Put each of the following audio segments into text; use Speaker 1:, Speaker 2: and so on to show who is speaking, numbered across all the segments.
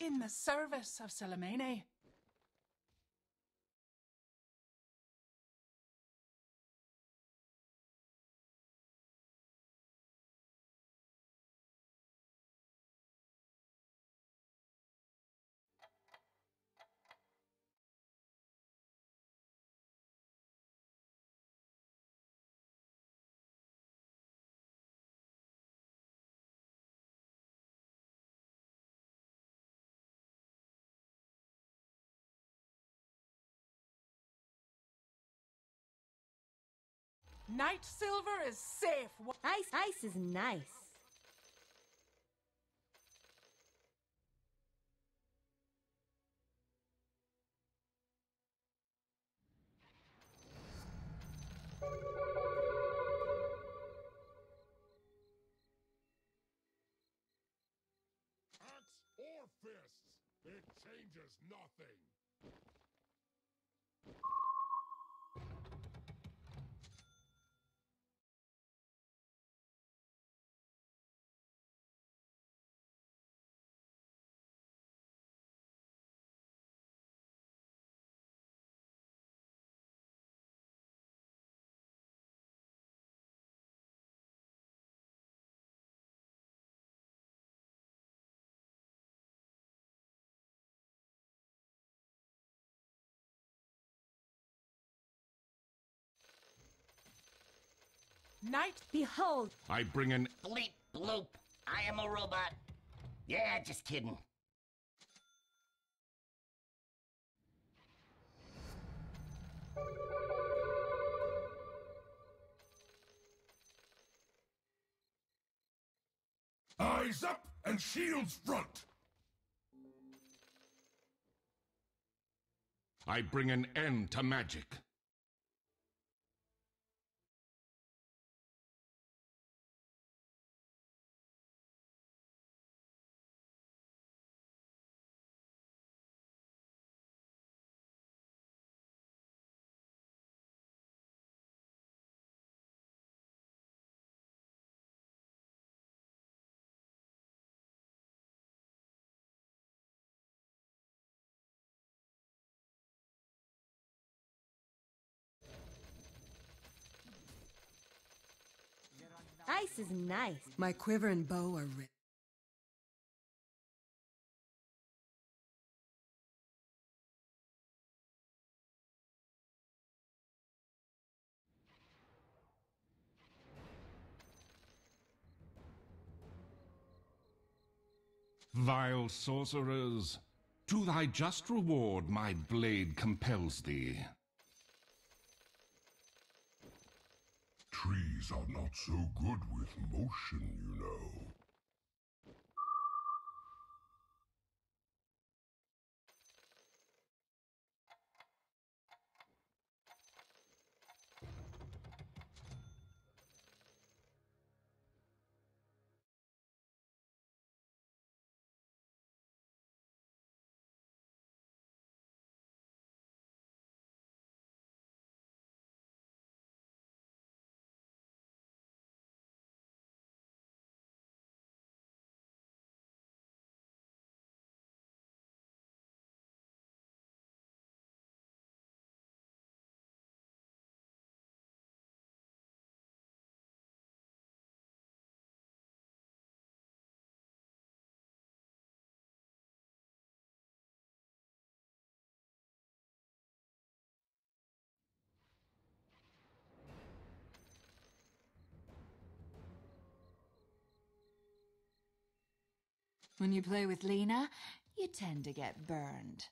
Speaker 1: in the service of Selemene. Night Silver is safe. wa-
Speaker 2: Ice, ice is nice.
Speaker 3: Axe or fists, it changes nothing.
Speaker 1: Night
Speaker 2: Behold,
Speaker 3: I bring an
Speaker 4: Bleep bloop. I am a robot. Yeah, just kidding.
Speaker 3: eyes up and shields front. I bring an end to magic.
Speaker 2: Ice is nice.
Speaker 5: My quiver and bow are rich.
Speaker 3: Vile sorcerers, to thy just reward my blade compels thee. Trees are not so good with motion, you know.
Speaker 6: When you play with Lina, you tend to get burned.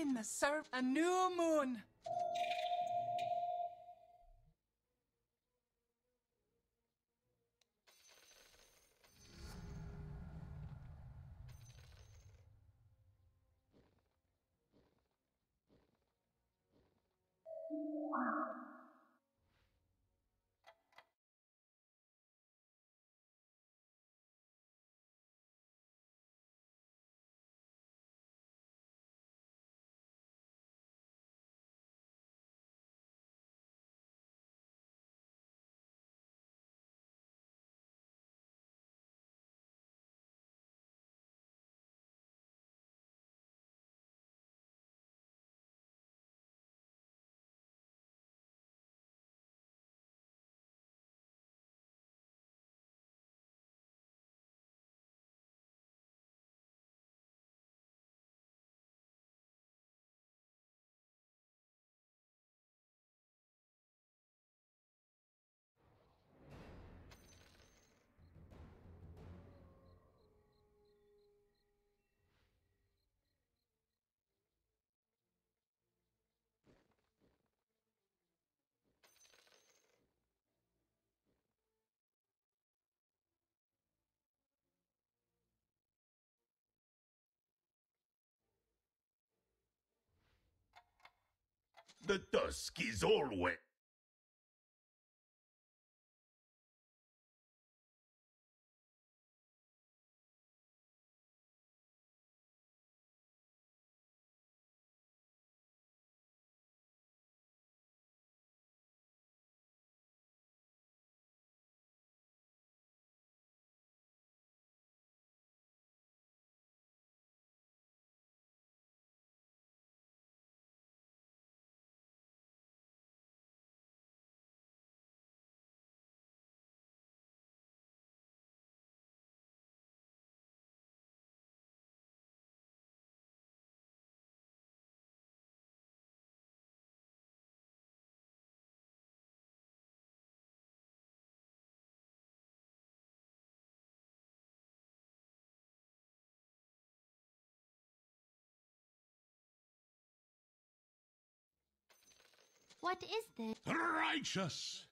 Speaker 1: In the surf, a new moon.
Speaker 7: The dusk is always.
Speaker 8: What is this?
Speaker 9: Righteous!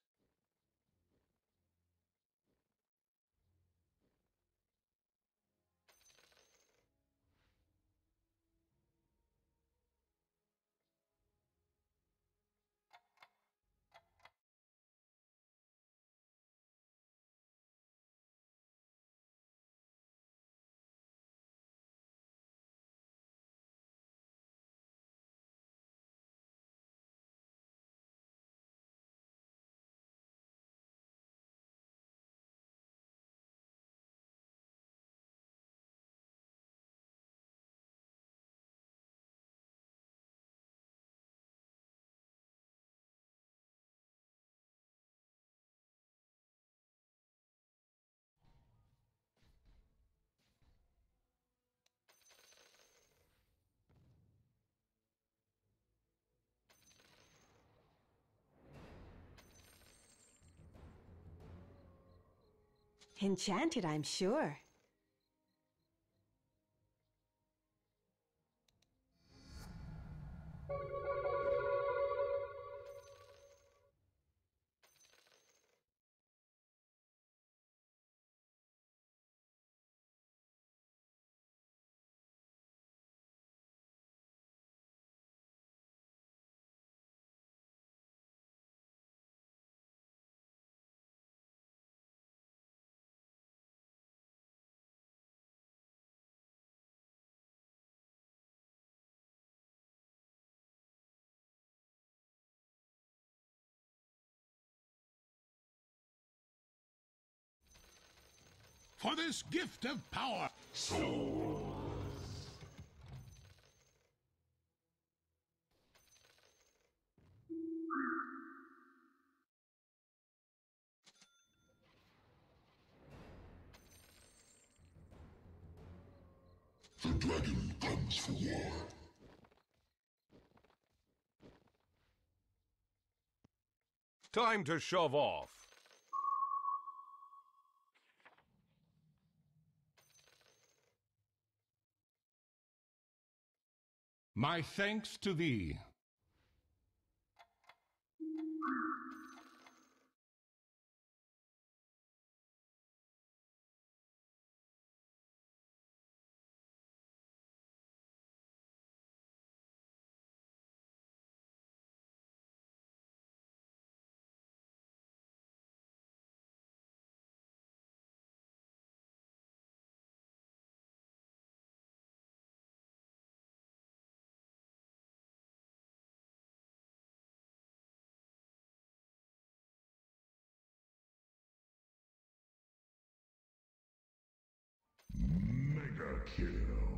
Speaker 2: Enchanted, I'm sure.
Speaker 9: For this gift of power!
Speaker 10: The dragon comes for war.
Speaker 11: Time to shove off.
Speaker 3: My thanks to thee.
Speaker 10: Mega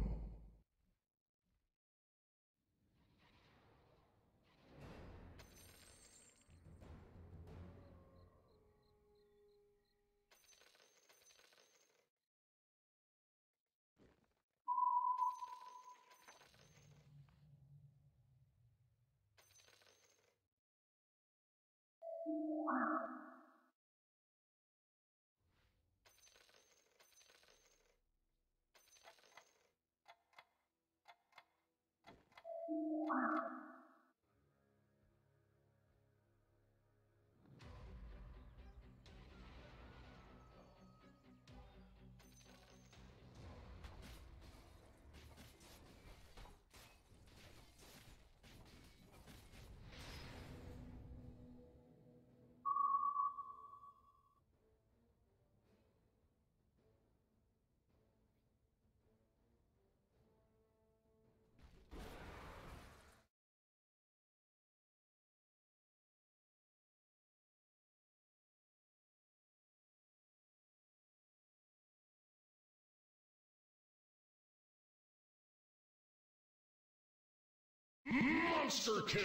Speaker 10: Monster kill.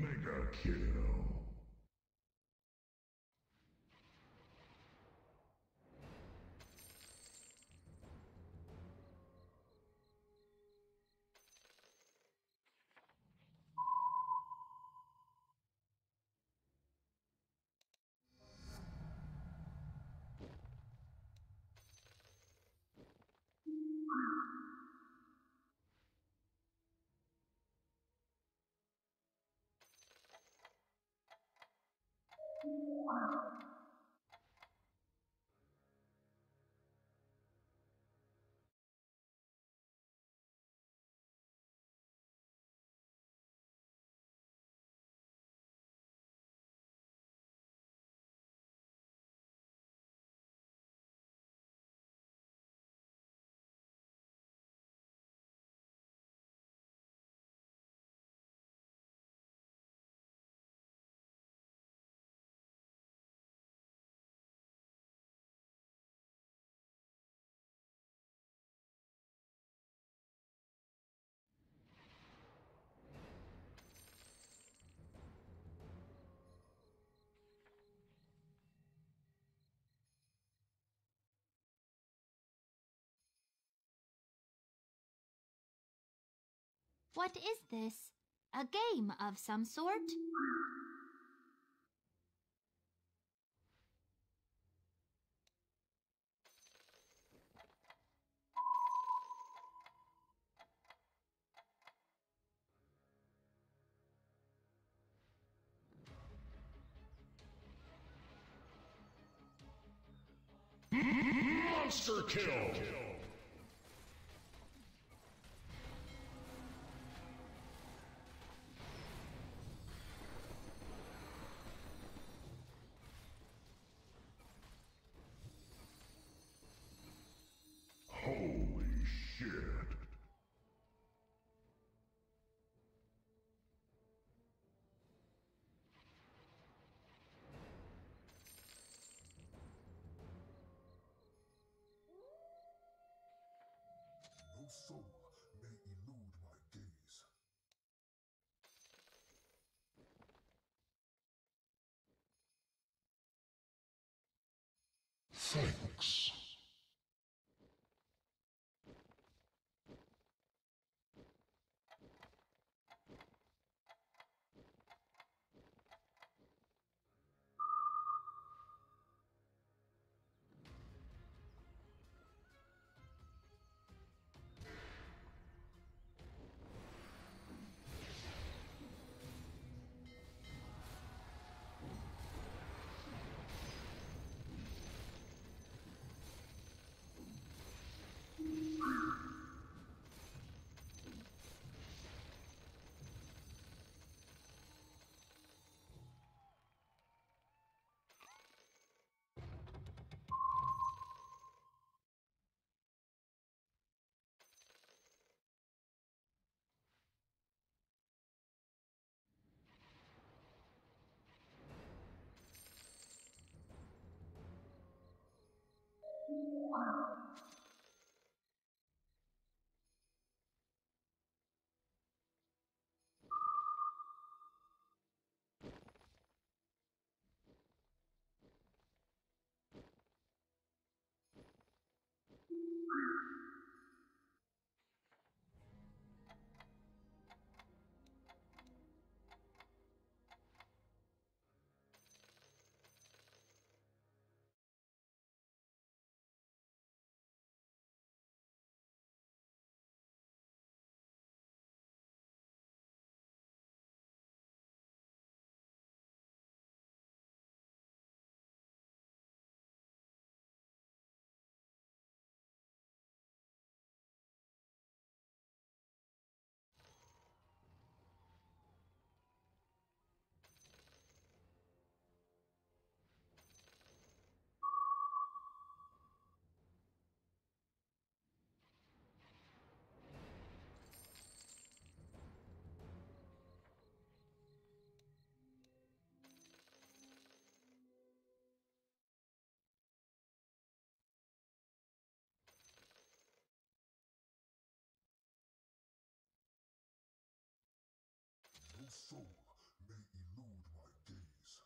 Speaker 10: Mega kill. Wow.
Speaker 8: What is this? A game of some sort?
Speaker 10: Monster kill. Soul may elude my gaze. Thanks. No soul may elude my gaze.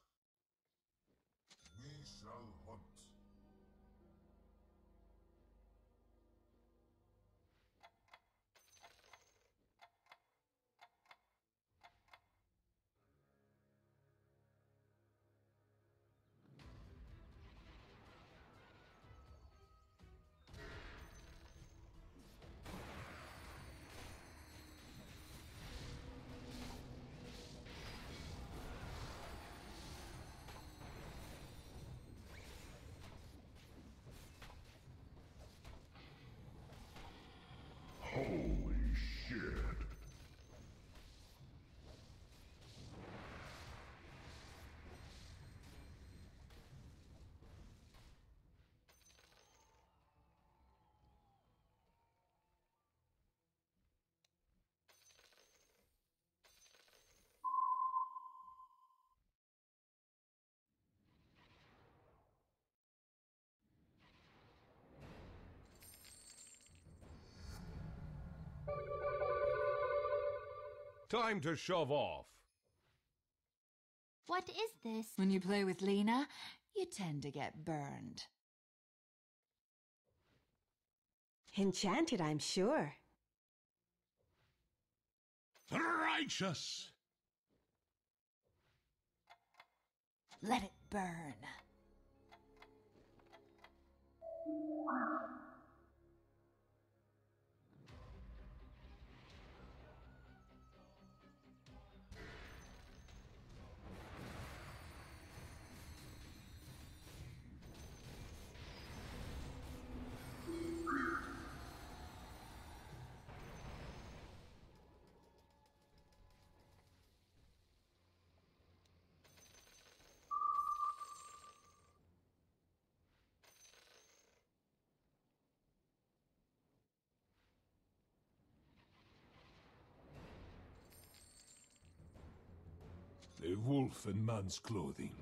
Speaker 10: We shall
Speaker 11: Time to shove off.
Speaker 8: What is this?
Speaker 6: When you play with Lina, you tend to get burned.
Speaker 2: Enchanted, I'm sure.
Speaker 3: Righteous!
Speaker 6: Let it burn.
Speaker 12: A wolf in man's clothing.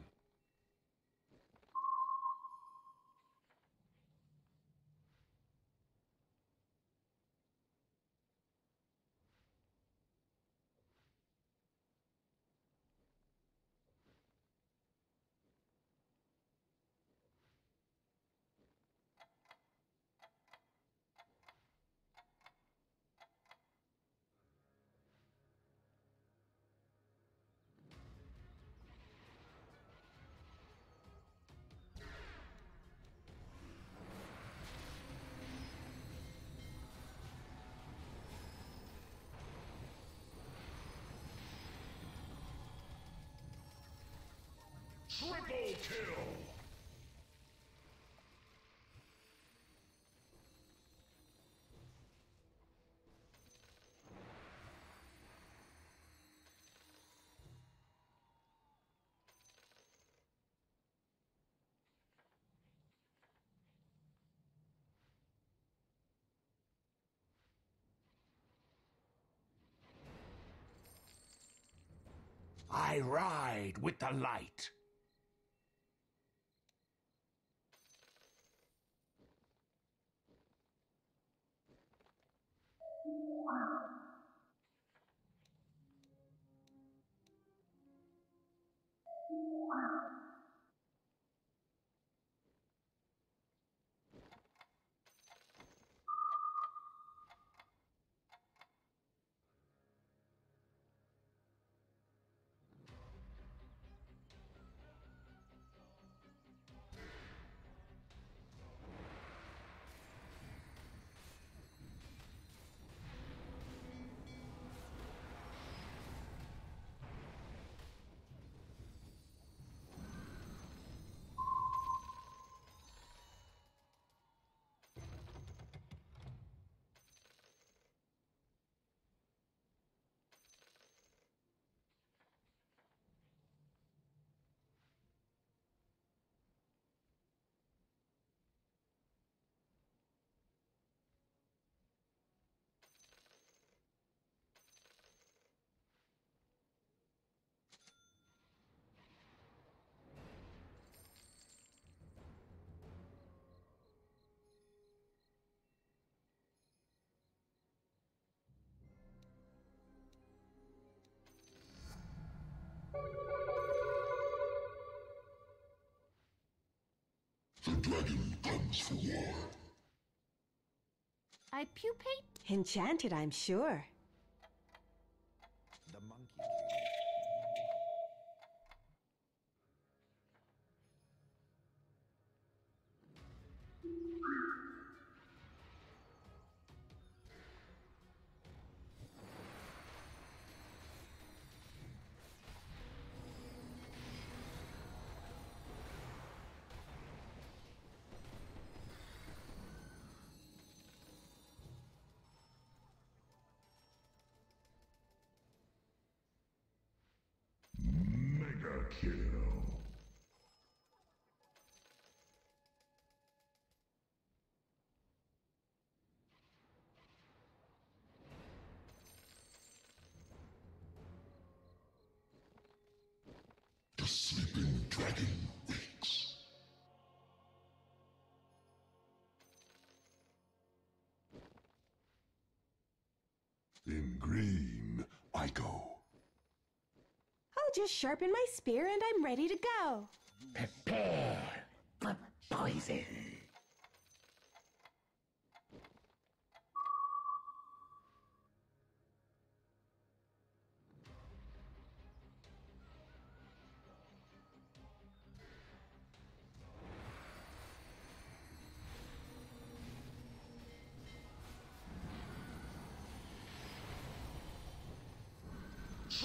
Speaker 10: Triple kill!
Speaker 12: I ride with the light.
Speaker 13: The dragon comes
Speaker 10: for war. I pupate? Enchanted, I'm sure. In green, I go.
Speaker 2: I'll just sharpen my spear and I'm ready to go.
Speaker 4: Prepare for poison.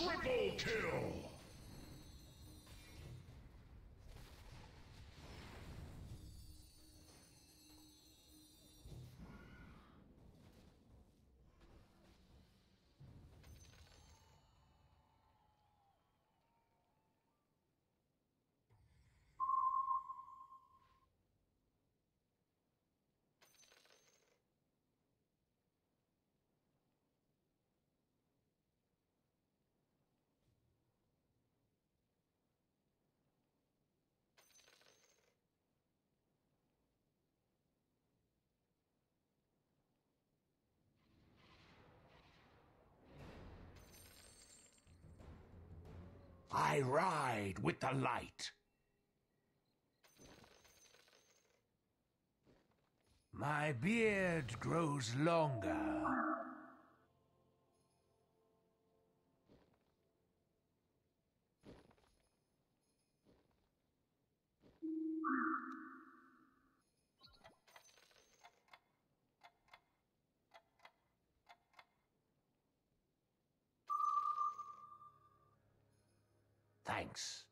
Speaker 10: Triple kill.
Speaker 12: I ride with the light. My beard grows longer. Thanks.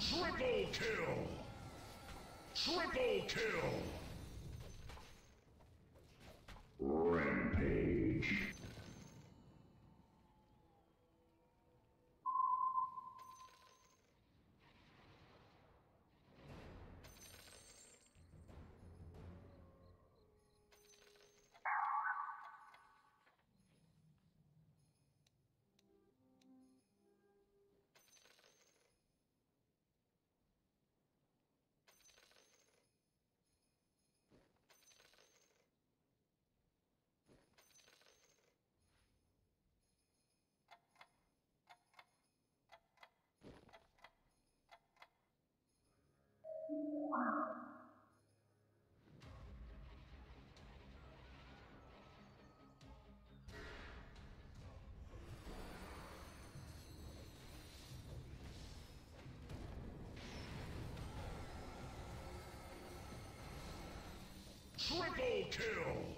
Speaker 10: Triple kill. Triple kill. Triple kill.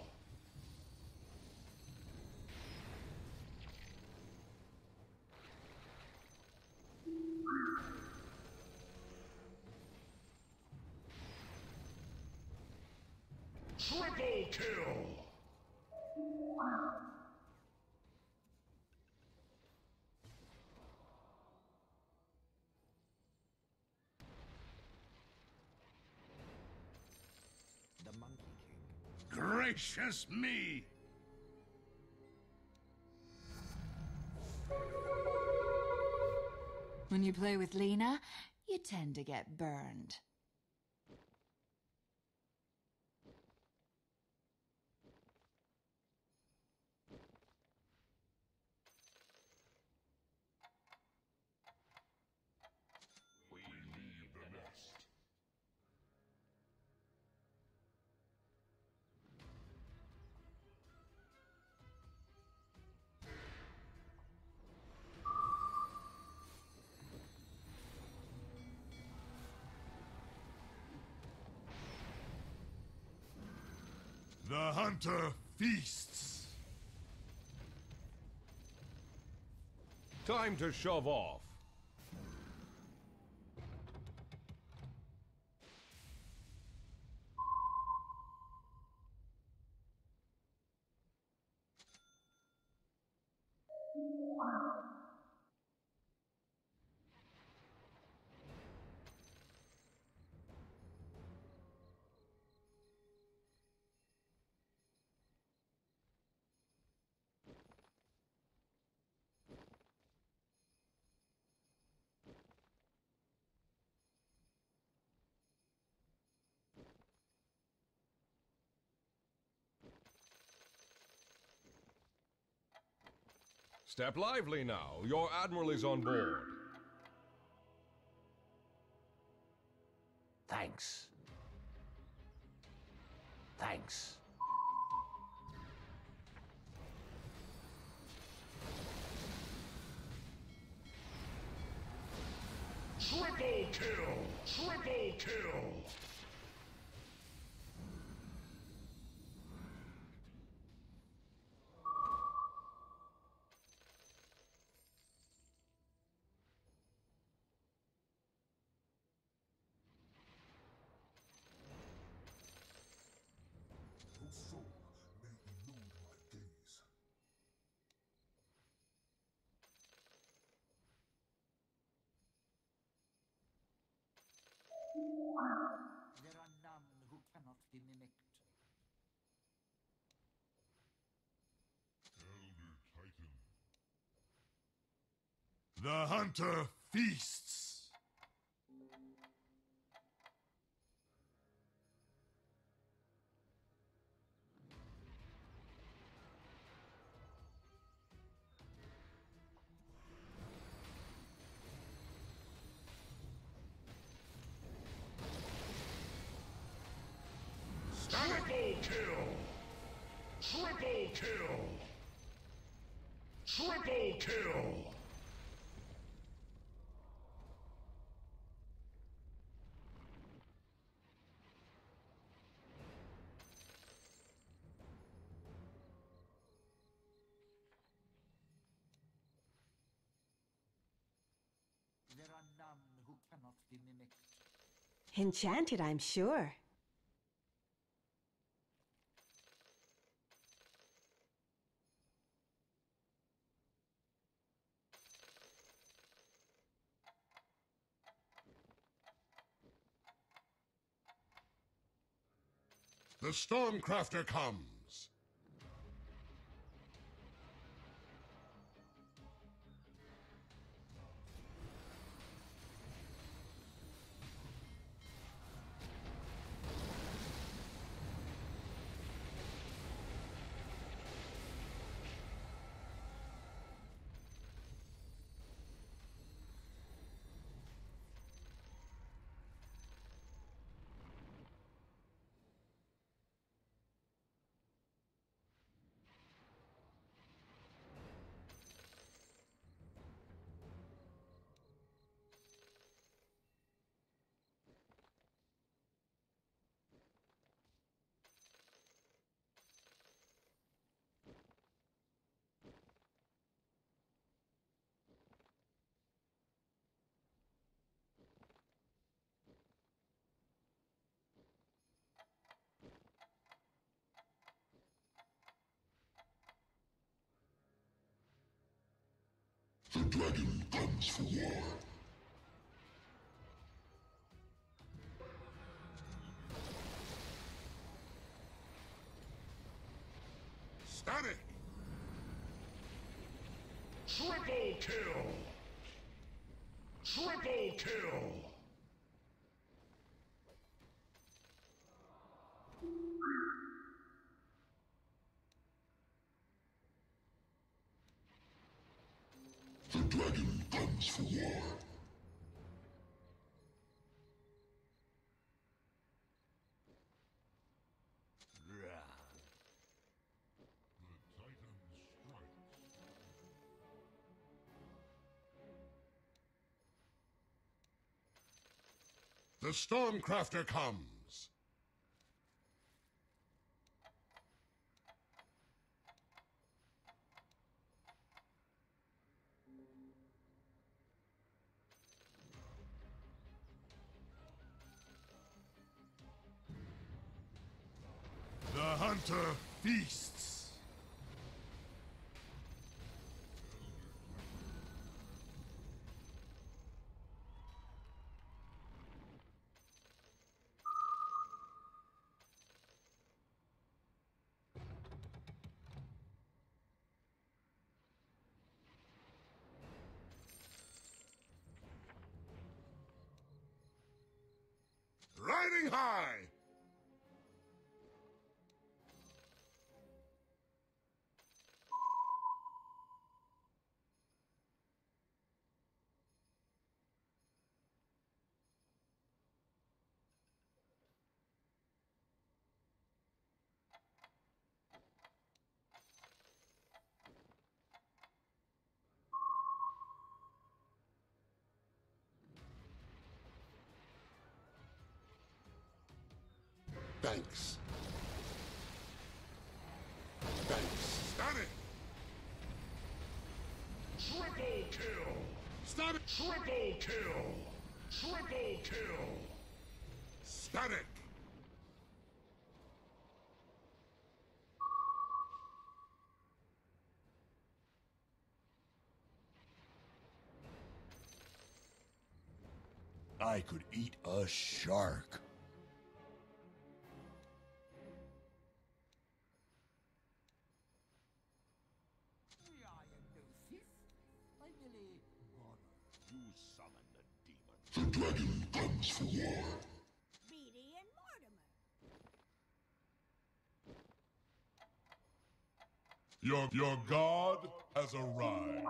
Speaker 3: Gracious me!
Speaker 6: When you play with Lina, you tend to get burned.
Speaker 14: Hunter feasts.
Speaker 11: Time to shove off. Step lively now. Your admiral is on board.
Speaker 12: Thanks. Thanks.
Speaker 14: Triple kill! Triple kill! The hunter feasts. Triple kill! Triple kill! Triple kill!
Speaker 2: Enchanted, I'm sure.
Speaker 14: The Stormcrafter comes!
Speaker 10: The dragon comes for war.
Speaker 14: Static! Triple kill! Triple kill!
Speaker 10: The comes for war.
Speaker 14: The Stormcrafter comes!
Speaker 10: Thanks. Thanks.
Speaker 14: Stun it! Triple kill! Stun it! Triple kill! Triple kill! Stun it!
Speaker 12: I could eat a shark. Summon the demon.
Speaker 10: The dragon comes for war.
Speaker 15: Beatty and Mortimer.
Speaker 14: Your, your god has arrived.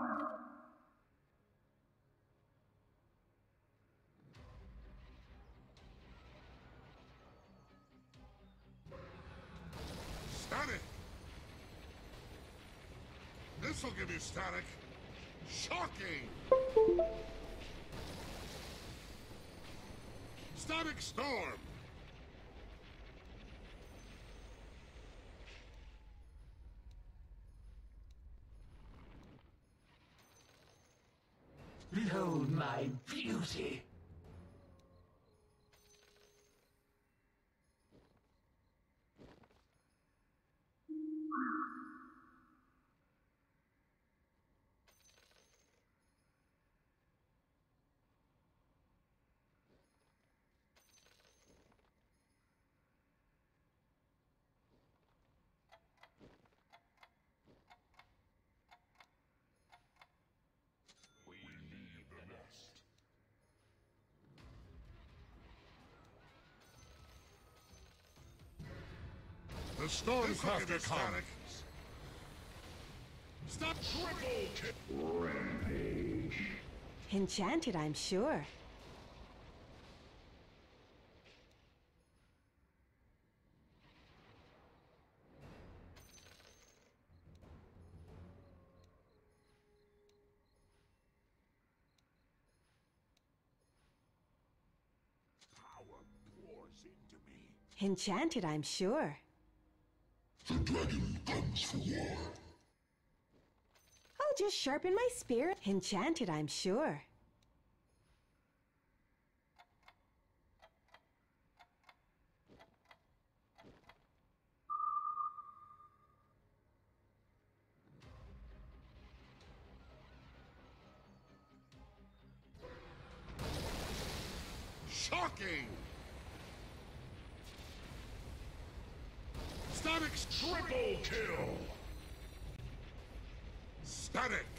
Speaker 14: Static! This'll give you static. Shocking! Static storm!
Speaker 12: Behold my beauty.
Speaker 14: Stormcrafter comes. Stop triple kill!
Speaker 2: Enchanted, I'm sure.
Speaker 12: Power pours into me.
Speaker 2: Enchanted, I'm sure.
Speaker 10: The dragon comes for war.
Speaker 2: I'll just sharpen my spear. Enchanted, I'm sure.
Speaker 14: Shocking! Static triple kill! Static!